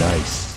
Nice.